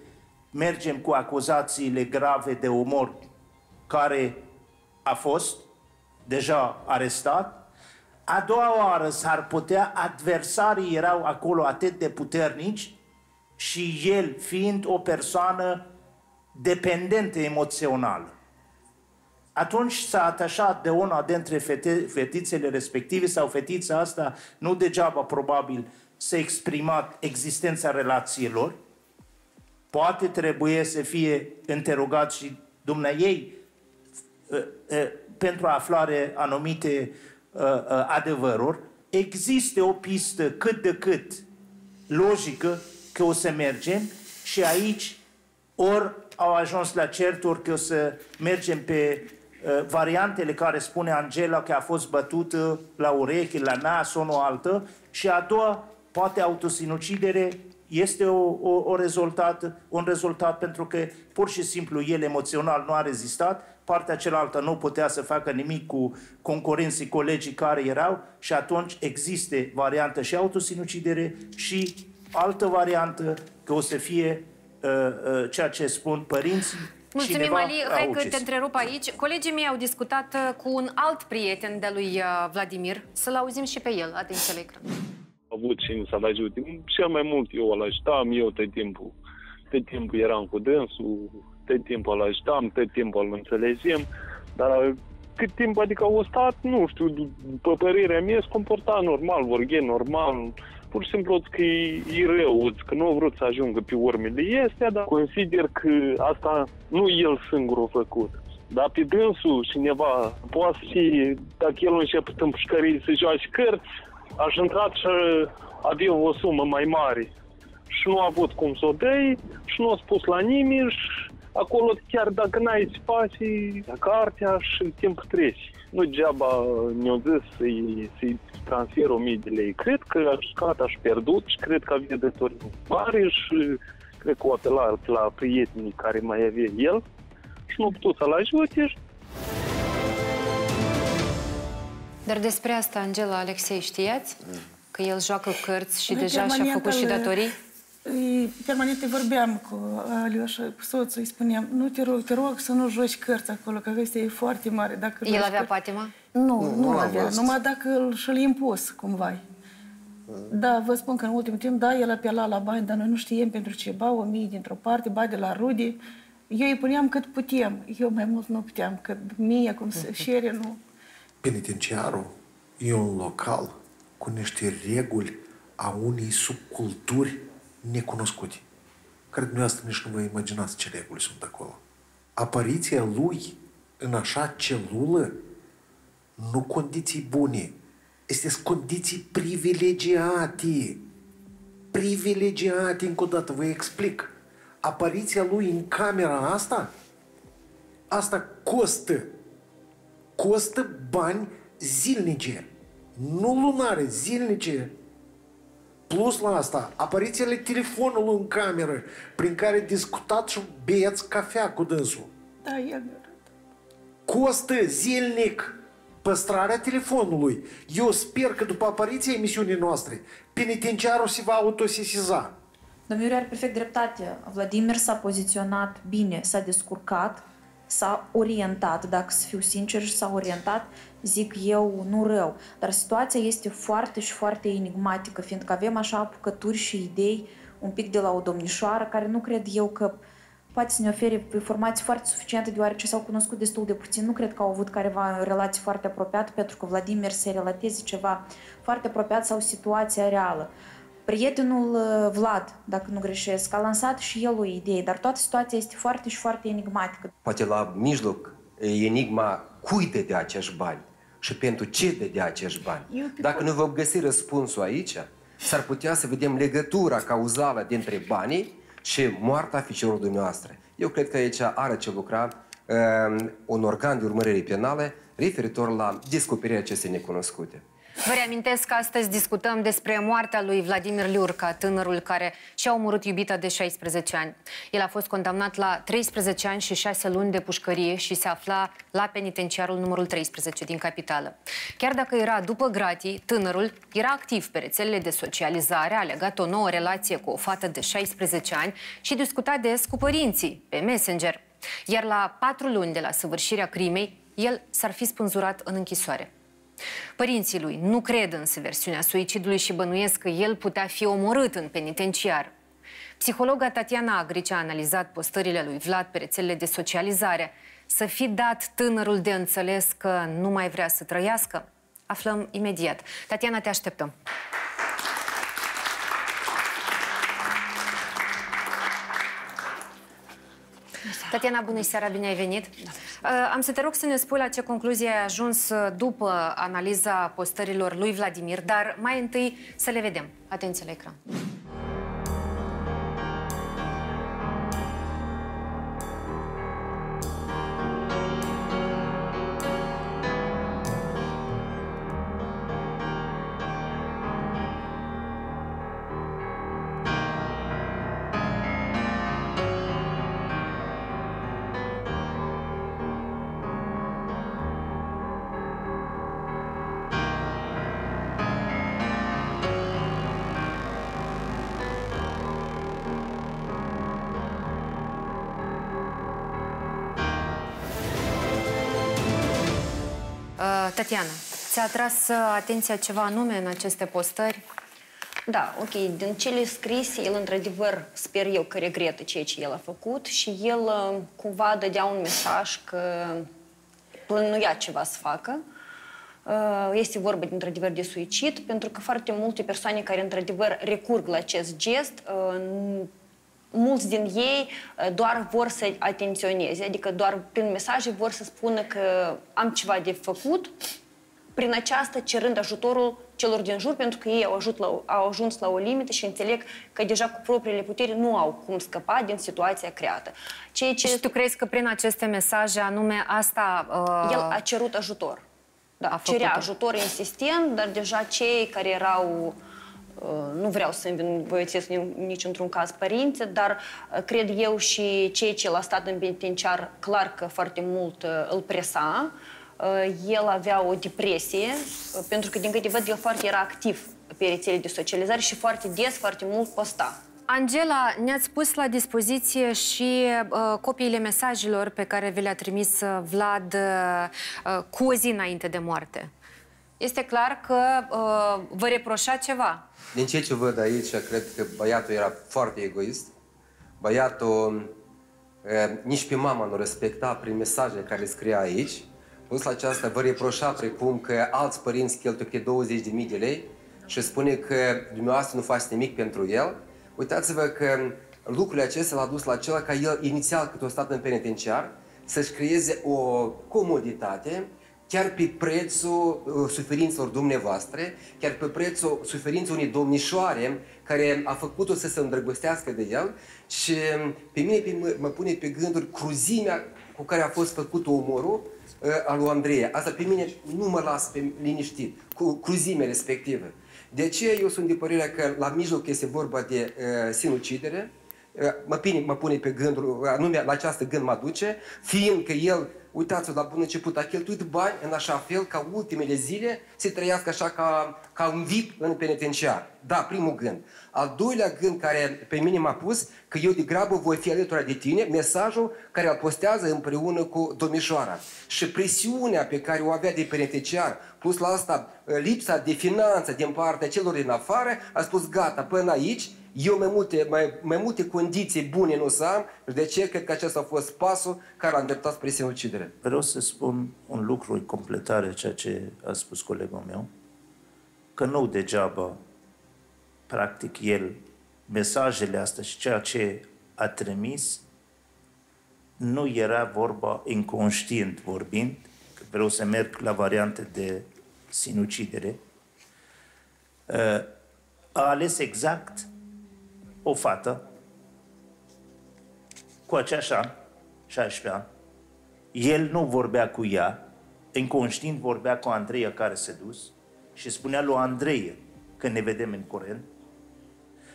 mergem cu acuzațiile grave de omor care a fost deja arestat. A doua oară s-ar putea, adversarii erau acolo atât de puternici și el fiind o persoană dependentă emoțională atunci s-a atașat de una dintre fete, fetițele respective sau fetița asta, nu degeaba probabil s-a exprimat existența relațiilor poate trebuie să fie interogat și dumnea ei uh, uh, pentru a afla anumite uh, adevăruri. Există o pistă cât de cât logică că o să mergem și aici ori au ajuns la certuri că o să mergem pe uh, variantele care spune Angela că a fost bătută la ureche, la nas, o altă, și a doua, poate autosinucidere, este o, o, o rezultat, un rezultat pentru că pur și simplu el emoțional nu a rezistat, partea cealaltă nu putea să facă nimic cu concurenții colegii care erau și atunci există variantă și autosinucidere și altă variantă că o să fie uh, uh, ceea ce spun părinții Mulțumim, Ali. Hai că te întrerup aici. Colegii mei au discutat uh, cu un alt prieten de lui uh, Vladimir. Să-l auzim și pe el. Atenție la ecran. avut cine să-l ajute. Cel mai mult eu îl ajutam, eu tot timpul, tot timpul eram cu dânsul, tot timpul îl ajutam, tot timpul îl înțelegem, dar cât timp, adică au stat, nu știu, după părerea mea, se comporta normal, vorghe normal, pur și simplu că e, e rău, că nu a vrut să ajungă pe urmele astea, dar consider că asta nu el singur a făcut. Dar pe dânsul cineva poate fi, dacă el începe în pușcării să joace cărți, aș intrat și avea o sumă mai mare. Și nu a avut cum să o dai și nu a spus la nimeni și acolo chiar dacă n-ai spații, cartea și timp treci. Nu degeaba ne-au zis să-i, să-i transfer 1000 de lei. Cred că a jucat, aș pierdut și cred că avea dători mari și cred că o apelat la prietenii care mai avea el și nu a putut să-l ajute. Dar despre asta, Angela, Alexei, știați? Că el joacă cărți și deja și-a făcut și datorii? Permanent vorbeam cu Alioșa, cu soțul, îi spuneam, nu te rog, te rog să nu joci cărți acolo, că ăsta e foarte mare. Dacă El avea patima? Nu, nu, nu avea, văzut. numai dacă și-l impus cumva. Da, vă spun că în ultimul timp, da, el apela la bani, dar noi nu știm pentru ce. Ba o mie dintr-o parte, ba de la rude. Eu îi puneam cât puteam. Eu mai mult nu puteam, că mie, cum se șere, nu. Penitenciarul e un local cu niște reguli a unei subculturi necunoscute, care dumneavoastră nici nu vă imaginați ce reguli sunt acolo. Apariția lui în așa celulă, nu condiții bune, este condiții privilegiate. Privilegiate, încă o dată, vă explic. Apariția lui în camera asta, asta costă. Costă bani zilnice. Nu lunare, zilnice Plus la asta, aparițiile telefonului în cameră, prin care discutați și beți cafea cu dânsul. Da, e Costă zilnic păstrarea telefonului. Eu sper că după apariția emisiunii noastre, penitenciarul se va autosesiza. Domnul are perfect dreptate. Vladimir s-a poziționat bine, s-a descurcat, s-a orientat, dacă să fiu sincer, și s-a orientat zic eu, nu rău. Dar situația este foarte și foarte enigmatică, fiindcă avem așa apucături și idei un pic de la o domnișoară care nu cred eu că poate să ne ofere informații foarte suficiente, deoarece s-au cunoscut destul de puțin. Nu cred că au avut careva relații foarte apropiate, pentru că Vladimir se relateze ceva foarte apropiat sau situația reală. Prietenul uh, Vlad, dacă nu greșesc, a lansat și el o idee, dar toată situația este foarte și foarte enigmatică. Poate la mijloc enigma cui de acești bani și pentru ce dădea acești bani. Dacă nu vom găsi răspunsul aici, s-ar putea să vedem legătura cauzală dintre banii și moartea ficiorului dumneavoastră. Eu cred că aici are ce lucra um, un organ de urmărire penale referitor la descoperirea acestei necunoscute. Vă reamintesc că astăzi discutăm despre moartea lui Vladimir Liurca, tânărul care și-a omorât iubita de 16 ani. El a fost condamnat la 13 ani și 6 luni de pușcărie și se afla la penitenciarul numărul 13 din capitală. Chiar dacă era după gratii, tânărul era activ pe rețelele de socializare, a legat o nouă relație cu o fată de 16 ani și discuta des cu părinții pe Messenger. Iar la patru luni de la săvârșirea crimei, el s-ar fi spânzurat în închisoare. Părinții lui nu cred însă versiunea suicidului și bănuiesc că el putea fi omorât în penitenciar. Psihologa Tatiana Agrici a analizat postările lui Vlad pe rețelele de socializare. Să fi dat tânărul de înțeles că nu mai vrea să trăiască? Aflăm imediat. Tatiana, te așteptăm. Tatiana, bună seara, bine ai venit. Da. Am să te rog să ne spui la ce concluzie ai ajuns uh, după analiza postărilor lui Vladimir, dar mai întâi să le vedem. Atenție la ecran. Tatiana, ți-a atras uh, atenția ceva anume în aceste postări? Da, ok. Din cele scrise, el într-adevăr sper eu că regretă ceea ce el a făcut și el uh, cumva dădea un mesaj că plănuia ceva să facă. Uh, este vorba, într-adevăr, de suicid, pentru că foarte multe persoane care, într-adevăr, recurg la acest gest, mulți din ei doar vor să atenționeze, adică doar prin mesaje vor să spună că am ceva de făcut, prin aceasta cerând ajutorul celor din jur, pentru că ei au, ajut la, au ajuns la o limită și înțeleg că deja cu propriile puteri nu au cum scăpa din situația creată. Ceea ce... Și tu crezi că prin aceste mesaje anume asta... Uh... El a cerut ajutor. Da, a cerea ajutor insistent, dar deja cei care erau uh, nu vreau să învinovățesc nici într-un caz părinți, dar uh, cred eu și cei ce l-a stat în penitenciar clar că foarte mult uh, îl presa, Uh, el avea o depresie, uh, pentru că, din câte văd, el foarte era activ pe rețele de socializare și foarte des, foarte mult posta. Angela, ne-ați pus la dispoziție și uh, copiile mesajelor pe care vi le-a trimis uh, Vlad uh, cu o zi înainte de moarte. Este clar că uh, vă reproșa ceva. Din ce ce văd aici, cred că băiatul era foarte egoist. Băiatul uh, nici pe mama nu respecta prin mesaje care scria aici. Plus la aceasta vă reproșa precum că alți părinți cheltuie 20.000 de lei și spune că dumneavoastră nu faceți nimic pentru el. Uitați-vă că lucrurile acestea l-a dus la acela ca el, inițial, cât o stat în penitenciar, să-și creeze o comoditate chiar pe prețul uh, suferințelor dumneavoastră, chiar pe prețul suferinței unei domnișoare care a făcut-o să se îndrăgostească de el și pe mine pe, mă, mă pune pe gânduri cruzimea cu care a fost făcut omorul uh, al lui Andrei. Asta pe mine nu mă lasă pe liniștit, cu cruzime respectivă. De aceea eu sunt de părere că la mijloc este vorba de uh, sinucidere, uh, mă, pune, mă pune pe gândul, anume la această gând mă duce, fiindcă el uitați-vă, la bun început, a cheltuit bani în așa fel ca ultimele zile să trăiască așa ca, ca un vip în penitenciar. Da, primul gând. Al doilea gând care pe mine m-a pus, că eu de grabă voi fi alături de tine, mesajul care îl postează împreună cu domnișoara. Și presiunea pe care o avea de penitenciar, plus la asta lipsa de finanță din partea celor din afară, a spus gata, până aici, eu mai multe, mai, mai multe condiții bune nu să am și de ce cred că acesta a fost pasul care a îndreptat spre sinucidere. Vreau să spun un lucru în completare ceea ce a spus colegul meu, că nu degeaba, practic, el, mesajele astea și ceea ce a trimis, nu era vorba inconștient vorbind, că vreau să merg la variante de sinucidere, a ales exact o fată cu aceeași an, 16 ani, el nu vorbea cu ea, inconștient vorbea cu Andreea care se dus și spunea lui Andreea că ne vedem în curent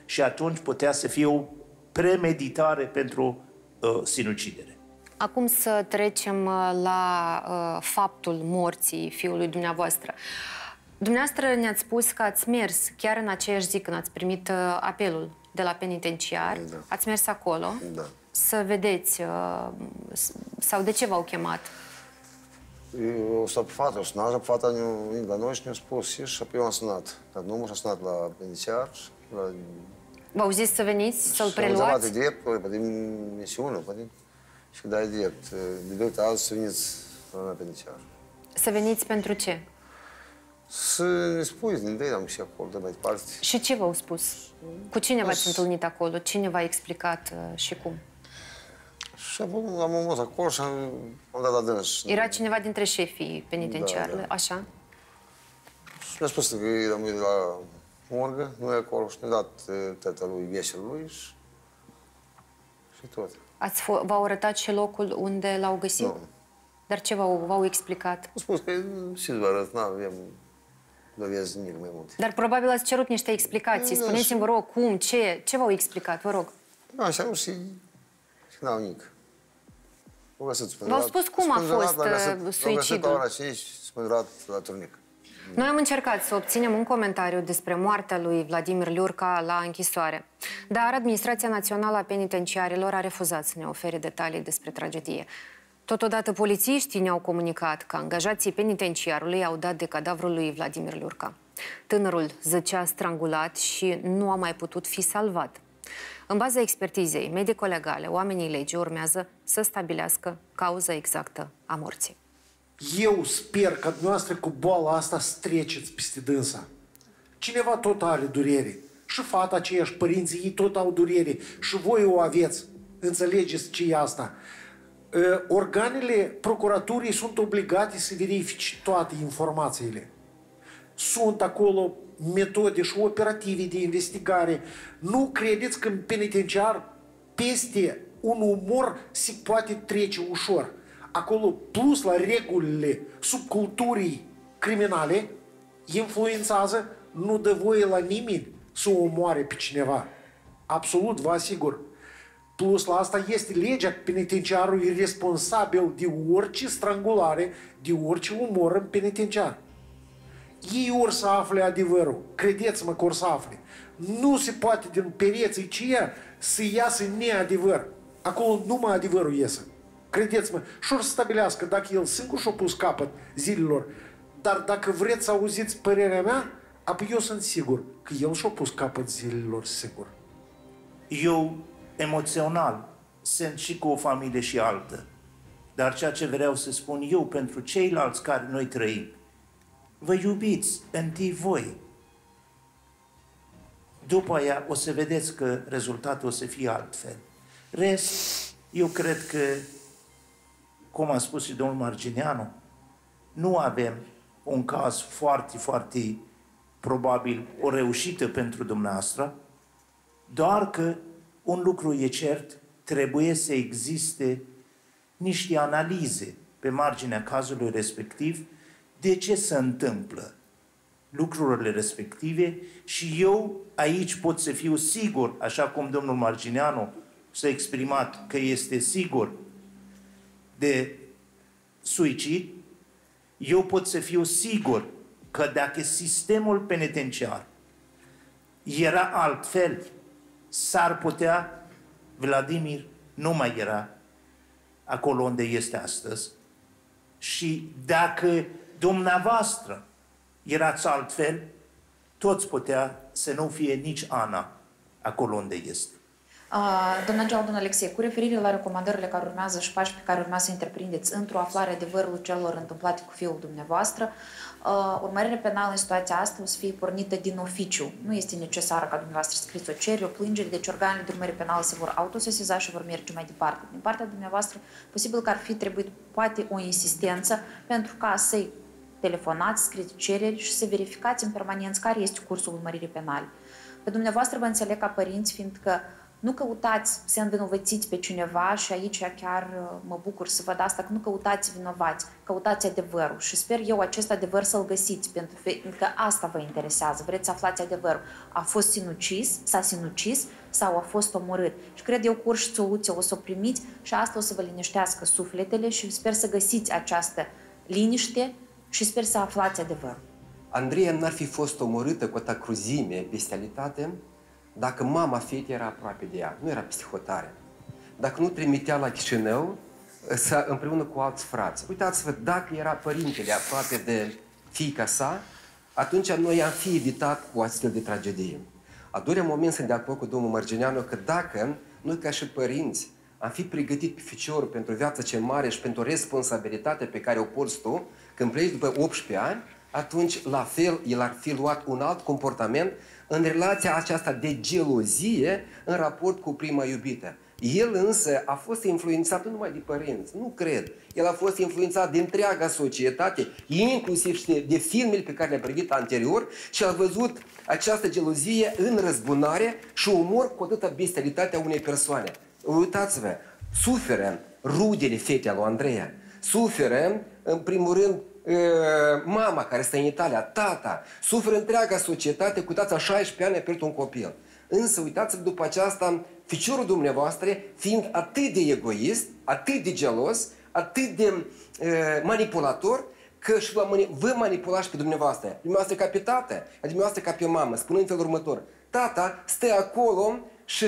și atunci putea să fie o premeditare pentru uh, sinucidere. Acum să trecem uh, la uh, faptul morții fiului dumneavoastră. Dumneavoastră ne-ați spus că ați mers chiar în aceeași zi când ați primit uh, apelul de la penitenciar, da. ați mers acolo da. să vedeți uh, sau de ce v-au chemat? Eu s-a fata, o sunat, fata ne la noi și ne-a spus și apoi eu am sunat. Dar nu m-a sunat la penitenciar. La... V-au zis să veniți, să-l preluați? Și am de drept, poate misiune, poate. Și când ai drept, de drept azi să veniți la penitenciar. Să veniți pentru ce? Să ne spui, ne vedem și acolo de mai departe. Și ce v-au spus? Cu cine v-ați întâlnit acolo? Cine v-a explicat uh, și cum? Și apoi am omos acolo și am, am dat la dâns. Era cineva dintre șefii penitenciarului, Da, da. așa? Și mi-a spus că e rămâi de la morgă, nu e acolo și ne-a dat eh, tatălui vieselui și, și tot. Ați f- v-au arătat și locul unde l-au găsit? Nu. Dar ce v-au, v-au explicat? Am spus că și vă arăt, nu avem dovezi nimic mai mult. Dar probabil ați cerut niște explicații. Da, Spuneți-mi, vă rog, cum, ce, ce v-au explicat, vă rog? Da, așa nu și, și n-au nimic. Au găsit V-au spânzurat- spus cum a spânzurat, fost, l-a găsit- uh, L-au găsit suicidul? la ora 5, spânzurat la turnic. Noi am încercat să obținem un comentariu despre moartea lui Vladimir Liurca la închisoare, dar Administrația Națională a Penitenciarilor a refuzat să ne ofere detalii despre tragedie. Totodată, polițiștii ne-au comunicat că angajații penitenciarului au dat de cadavrul lui Vladimir Liurca. Tânărul zăcea strangulat și nu a mai putut fi salvat. În baza expertizei medico-legale, oamenii legii urmează să stabilească cauza exactă a morții. Eu sper că dumneavoastră cu boala asta să treceți peste dânsa. Cineva tot are durere. Și fata aceeași, părinții ei tot au durere. Și voi o aveți. Înțelegeți ce e asta. Uh, Organele procuraturii sunt obligate să verifice toate informațiile. Sunt acolo metode și operative de investigare. Nu credeți că în penitenciar peste un umor se poate trece ușor. Acolo, plus la regulile subculturii criminale, influențează, nu dă voie la nimeni să omoare pe cineva. Absolut, vă asigur. Plus la asta este legea că penitenciarul e responsabil de orice strangulare, de orice umor în penitenciar. Ei or să afle adevărul. Credeți-mă că or să afle. Nu se poate din pereții ceea să iasă neadevăr. Acolo numai adevărul iese. Credeți-mă. Și or să stabilească dacă el singur și-a pus capăt zilelor. Dar dacă vreți să auziți părerea mea, apoi eu sunt sigur că el și-a pus capăt zilelor singur. Eu, emoțional, sunt și cu o familie și altă. Dar ceea ce vreau să spun eu pentru ceilalți care noi trăim, vă iubiți întâi voi. După aia o să vedeți că rezultatul o să fie altfel. Rest, eu cred că, cum a spus și domnul Margineanu, nu avem un caz foarte, foarte probabil o reușită pentru dumneavoastră, doar că un lucru e cert, trebuie să existe niște analize pe marginea cazului respectiv, de ce se întâmplă lucrurile respective și eu aici pot să fiu sigur, așa cum domnul Margineanu s-a exprimat că este sigur de suicid, eu pot să fiu sigur că dacă sistemul penitenciar era altfel, s-ar putea, Vladimir nu mai era acolo unde este astăzi. Și dacă dumneavoastră erați altfel, toți putea să nu fie nici Ana acolo unde este. Uh, Doamna Geau, domnul Alexei, cu referire la recomandările care urmează și pași pe care urmează să întreprindeți într-o aflare adevărului celor întâmplate cu fiul dumneavoastră, uh, urmărirea penală în situația asta o să fie pornită din oficiu. Nu este necesară ca dumneavoastră să scrieți o cerere, o plângere, deci organele de urmărire penală se vor autosesiza și vor merge mai departe. Din partea dumneavoastră, posibil că ar fi trebuit poate o insistență pentru ca să-i telefonați, scrieți cereri și să verificați în permanență care este cursul urmăririi penale. Pe dumneavoastră vă înțeleg ca părinți, fiindcă nu căutați să învinovățiți pe cineva și aici chiar uh, mă bucur să văd asta, că nu căutați vinovați, căutați adevărul și sper eu acest adevăr să-l găsiți, pentru că asta vă interesează, vreți să aflați adevărul. A fost sinucis, s-a sinucis sau a fost omorât. Și cred eu că orice soluție o să o primiți și asta o să vă liniștească sufletele și sper să găsiți această liniște și sper să aflați adevărul. Andreea n-ar fi fost omorâtă cu atâta cruzime, bestialitate, dacă mama fetei era aproape de ea, nu era psihotare. Dacă nu trimitea la Chișinău să, împreună cu alți frați. Uitați-vă, dacă era părintele aproape de fiica sa, atunci noi am fi evitat o astfel de tragedie. A doilea moment sunt de acord cu domnul Mărgineanu că dacă noi ca și părinți am fi pregătit pe ficiorul pentru viața ce mare și pentru responsabilitatea pe care o porți tu, când pleci după 18 ani, atunci la fel el ar fi luat un alt comportament în relația aceasta de gelozie în raport cu prima iubită. El însă a fost influențat nu numai de părinți, nu cred. El a fost influențat de întreaga societate, inclusiv și de, de filmele pe care le-a privit anterior și a văzut această gelozie în răzbunare și umor cu atâta bestialitatea unei persoane. Uitați-vă, suferă rudele fetei lui Andreea, suferă, în primul rând, mama care stă în Italia, tata, suferă întreaga societate, cu tața 16 ani a pierdut un copil. Însă, uitați-vă după aceasta, ficiorul dumneavoastră, fiind atât de egoist, atât de gelos, atât de uh, manipulator, că și vă manipulați pe dumneavoastră. Dumneavoastră ca pe tată, dumneavoastră ca pe mamă, spunând felul următor. Tata stă acolo și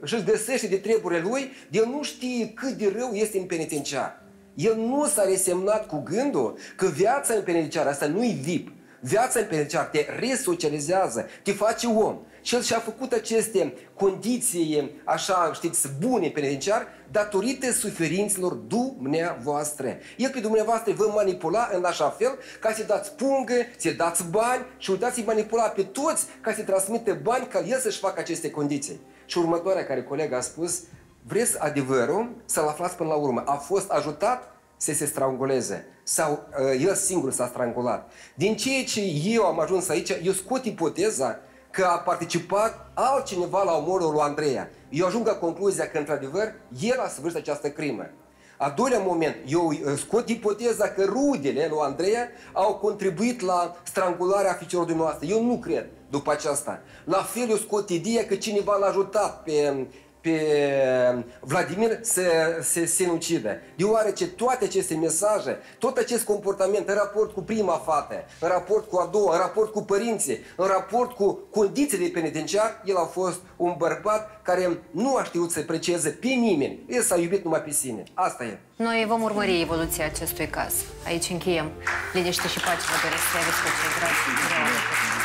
își găsește de treburile lui, el nu știe cât de rău este în penitenciar. El nu s-a resemnat cu gândul că viața în penitenciar asta nu-i vip. Viața în penitenciar te resocializează, te face om. Și el și-a făcut aceste condiții, așa, știți, bune penitenciar, datorită suferințelor dumneavoastră. El pe dumneavoastră vă manipula în așa fel ca să dați pungă, să dați bani și uitați-i manipula pe toți ca să transmite bani ca el să-și facă aceste condiții. Și următoarea care colega a spus, vreți adevărul să-l aflați până la urmă. A fost ajutat să se stranguleze sau uh, el singur s-a strangulat. Din ceea ce eu am ajuns aici, eu scot ipoteza că a participat altcineva la omorul lui Andreea. Eu ajung la concluzia că, într-adevăr, el a săvârșit această crimă. A doilea moment, eu uh, scot ipoteza că rudele lui Andreea au contribuit la strangularea ficiorului dumneavoastră. Eu nu cred după aceasta. La fel eu scot ideea că cineva l-a ajutat pe pe Vladimir să se sinucidă. Deoarece toate aceste mesaje, tot acest comportament în raport cu prima fată, în raport cu a doua, în raport cu părinții, în raport cu condițiile penitenciar, el a fost un bărbat care nu a știut să precieze pe nimeni. El s-a iubit numai pe sine. Asta e. Noi vom urmări evoluția acestui caz. Aici încheiem. Liniște și pace vă doresc să aveți cu cei dragi.